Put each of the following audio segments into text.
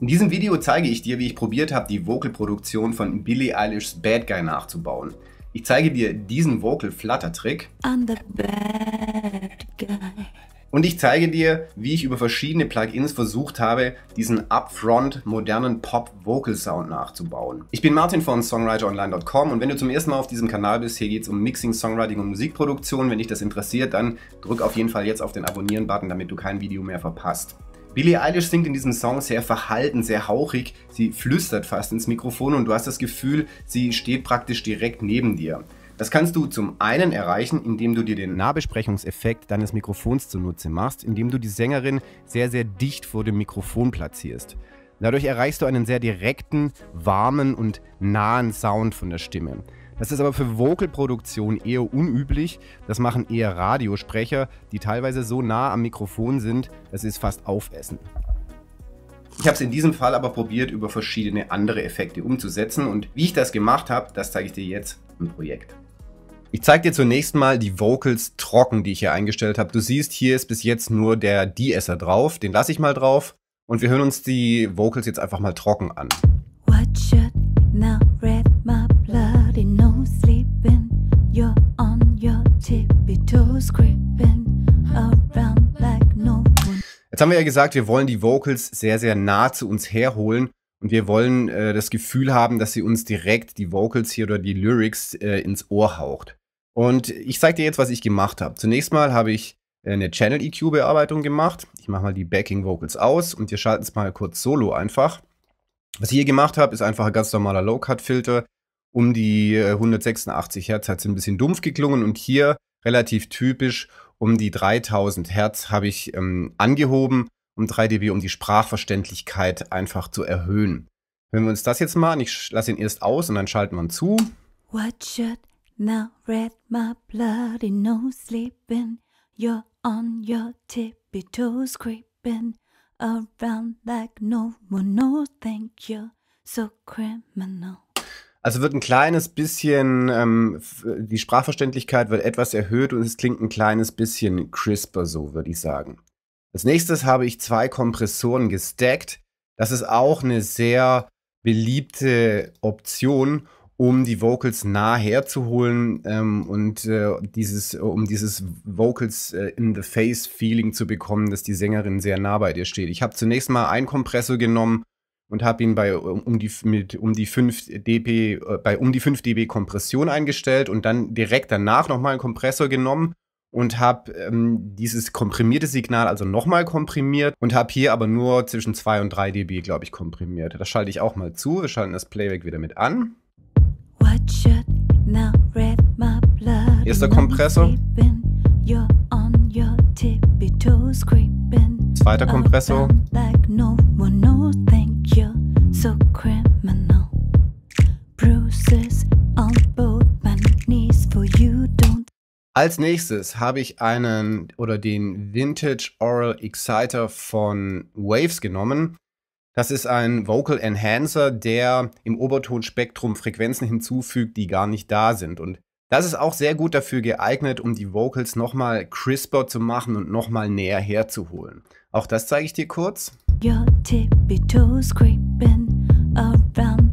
In diesem Video zeige ich dir, wie ich probiert habe, die Vocalproduktion von Billie Eilish's Bad Guy nachzubauen. Ich zeige dir diesen Vocal Flutter Trick. Und ich zeige dir, wie ich über verschiedene Plugins versucht habe, diesen upfront modernen Pop-Vocal-Sound nachzubauen. Ich bin Martin von SongwriterOnline.com und wenn du zum ersten Mal auf diesem Kanal bist, hier geht es um Mixing, Songwriting und Musikproduktion. Wenn dich das interessiert, dann drück auf jeden Fall jetzt auf den Abonnieren-Button, damit du kein Video mehr verpasst. Billie Eilish singt in diesem Song sehr verhalten, sehr hauchig. Sie flüstert fast ins Mikrofon und du hast das Gefühl, sie steht praktisch direkt neben dir. Das kannst du zum einen erreichen, indem du dir den Nahbesprechungseffekt deines Mikrofons zunutze machst, indem du die Sängerin sehr, sehr dicht vor dem Mikrofon platzierst. Dadurch erreichst du einen sehr direkten, warmen und nahen Sound von der Stimme. Das ist aber für Vocalproduktion eher unüblich. Das machen eher Radiosprecher, die teilweise so nah am Mikrofon sind, dass sie es fast aufessen. Ich habe es in diesem Fall aber probiert, über verschiedene andere Effekte umzusetzen und wie ich das gemacht habe, das zeige ich dir jetzt im Projekt. Ich zeige dir zunächst mal die Vocals trocken, die ich hier eingestellt habe. Du siehst, hier ist bis jetzt nur der De-Esser drauf. Den lasse ich mal drauf und wir hören uns die Vocals jetzt einfach mal trocken an. What should now read Jetzt haben wir ja gesagt, wir wollen die Vocals sehr, sehr nah zu uns herholen und wir wollen äh, das Gefühl haben, dass sie uns direkt die Vocals hier oder die Lyrics äh, ins Ohr haucht. Und ich zeige dir jetzt, was ich gemacht habe. Zunächst mal habe ich äh, eine Channel EQ Bearbeitung gemacht. Ich mache mal die Backing Vocals aus und wir schalten es mal kurz solo einfach. Was ich hier gemacht habe, ist einfach ein ganz normaler Low-Cut-Filter. Um die 186 äh, Hertz hat es ein bisschen dumpf geklungen und hier relativ typisch um die 3000 Hertz habe ich ähm, angehoben, um 3 dB, um die Sprachverständlichkeit einfach zu erhöhen. Wenn wir uns das jetzt mal ich lasse ihn erst aus und dann schalten wir ihn zu. What should now read my bloody no sleeping? You're on your tippy toes creeping around like no one knows. Thank you, so criminal. Also wird ein kleines bisschen, ähm, die Sprachverständlichkeit wird etwas erhöht und es klingt ein kleines bisschen crisper, so würde ich sagen. Als nächstes habe ich zwei Kompressoren gestackt. Das ist auch eine sehr beliebte Option, um die Vocals nah herzuholen ähm, und äh, dieses, um dieses Vocals äh, in the Face Feeling zu bekommen, dass die Sängerin sehr nah bei dir steht. Ich habe zunächst mal einen Kompressor genommen und habe ihn bei um die mit um die 5 dB äh, bei um die 5 dB Kompression eingestellt und dann direkt danach nochmal einen Kompressor genommen und habe ähm, dieses komprimierte Signal also nochmal komprimiert und habe hier aber nur zwischen 2 und 3 dB, glaube ich, komprimiert. Das schalte ich auch mal zu. Wir schalten das Playback wieder mit an. Erster Kompressor. Zweiter Kompressor. Als nächstes habe ich einen oder den Vintage Oral Exciter von Waves genommen. Das ist ein Vocal Enhancer, der im Obertonspektrum Frequenzen hinzufügt, die gar nicht da sind. Und das ist auch sehr gut dafür geeignet, um die Vocals nochmal crisper zu machen und nochmal näher herzuholen. Auch das zeige ich dir kurz.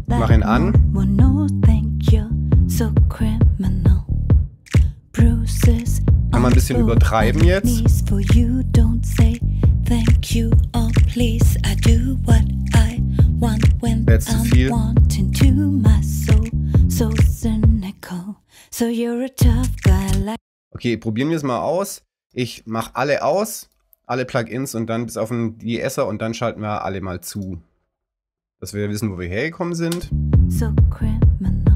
Mach ihn an. Man ein bisschen übertreiben jetzt. Wäre jetzt zu viel. Okay, probieren wir es mal aus. Ich mache alle aus, alle Plugins und dann bis auf den DSer und dann schalten wir alle mal zu. Dass wir wissen, wo wir hergekommen sind. So criminal.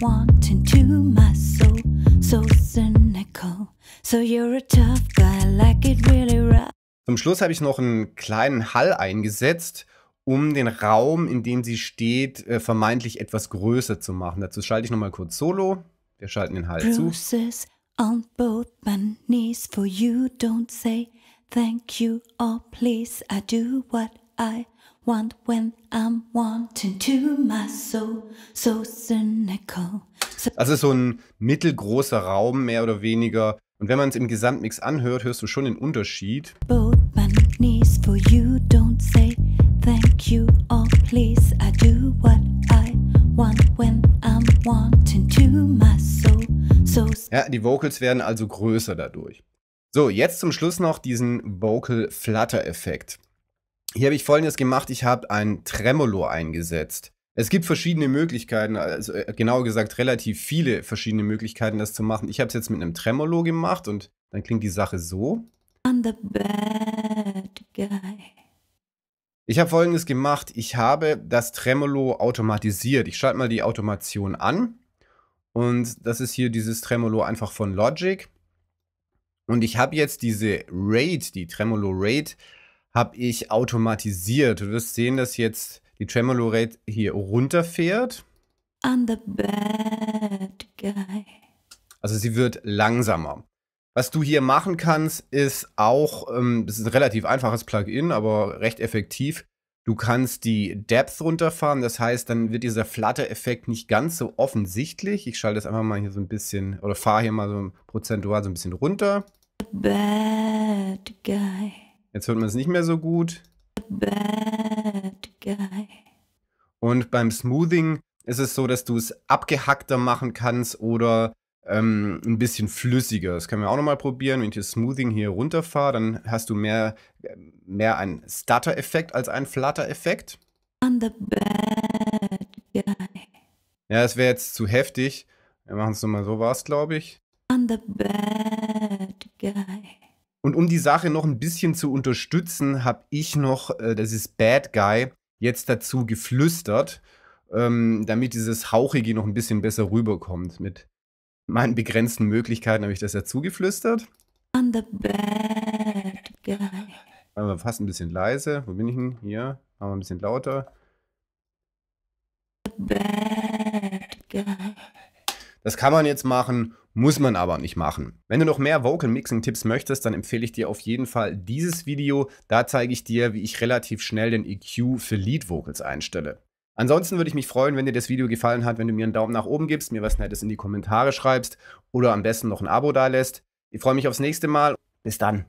Wanting to. My soul so cynical. So you're a tough guy, like it really rough. Zum Schluss habe ich noch einen kleinen Hall eingesetzt, um den Raum, in dem sie steht, äh, vermeintlich etwas größer zu machen. Dazu schalte ich nochmal kurz Solo. Wir schalten den Hall zu. on both my knees for you. Don't say thank you or please. I do what I want when I'm wanting to. My soul so cynical. Also so ein mittelgroßer Raum, mehr oder weniger. Und wenn man es im Gesamtmix anhört, hörst du schon den Unterschied. Both my knees for you, don't say thank you, oh please, I do what I want when I'm wanting to my soul. So ja, die Vocals werden also größer dadurch. So, jetzt zum Schluss noch diesen Vocal Flutter Effekt. Hier habe ich folgendes gemacht, ich habe ein Tremolo eingesetzt. Es gibt verschiedene Möglichkeiten, also äh, genauer gesagt relativ viele verschiedene Möglichkeiten, das zu machen. Ich habe es jetzt mit einem Tremolo gemacht und dann klingt die Sache so. I'm the bad guy. Ich habe folgendes gemacht. Ich habe das Tremolo automatisiert. Ich schalte mal die Automation an. Und das ist hier dieses Tremolo einfach von Logic. Und ich habe jetzt diese Rate, die Tremolo Rate, habe ich automatisiert. Du wirst sehen, dass jetzt die Tremolo Rate hier runterfährt. I'm the bad guy. Also sie wird langsamer. Was du hier machen kannst, ist auch, ähm, das ist ein relativ einfaches Plugin, aber recht effektiv. Du kannst die Depth runterfahren, das heißt, dann wird dieser Flutter-Effekt nicht ganz so offensichtlich. Ich schalte das einfach mal hier so ein bisschen, oder fahre hier mal so prozentual so ein bisschen runter. Bad guy. Jetzt hört man es nicht mehr so gut. Bad guy. Und beim Smoothing ist es so, dass du es abgehackter machen kannst oder ähm, ein bisschen flüssiger. Das können wir auch nochmal probieren. Wenn ich das Smoothing hier runterfahre, dann hast du mehr, mehr einen Stutter-Effekt als einen Flutter-Effekt. Ja, das wäre jetzt zu heftig. Wir machen es nochmal so, war es, glaube ich. Und um die Sache noch ein bisschen zu unterstützen, habe ich noch, äh, das ist Bad Guy, jetzt dazu geflüstert, ähm, damit dieses Hauchige noch ein bisschen besser rüberkommt. Mit meinen begrenzten Möglichkeiten habe ich das dazu geflüstert. On the bad guy. Aber fast ein bisschen leise. Wo bin ich denn? Hier. Aber ein bisschen lauter. Bad guy. Das kann man jetzt machen, muss man aber nicht machen. Wenn du noch mehr Vocal Mixing Tipps möchtest, dann empfehle ich dir auf jeden Fall dieses Video. Da zeige ich dir, wie ich relativ schnell den EQ für Lead Vocals einstelle. Ansonsten würde ich mich freuen, wenn dir das Video gefallen hat, wenn du mir einen Daumen nach oben gibst, mir was Nettes in die Kommentare schreibst oder am besten noch ein Abo da lässt. Ich freue mich aufs nächste Mal. Bis dann.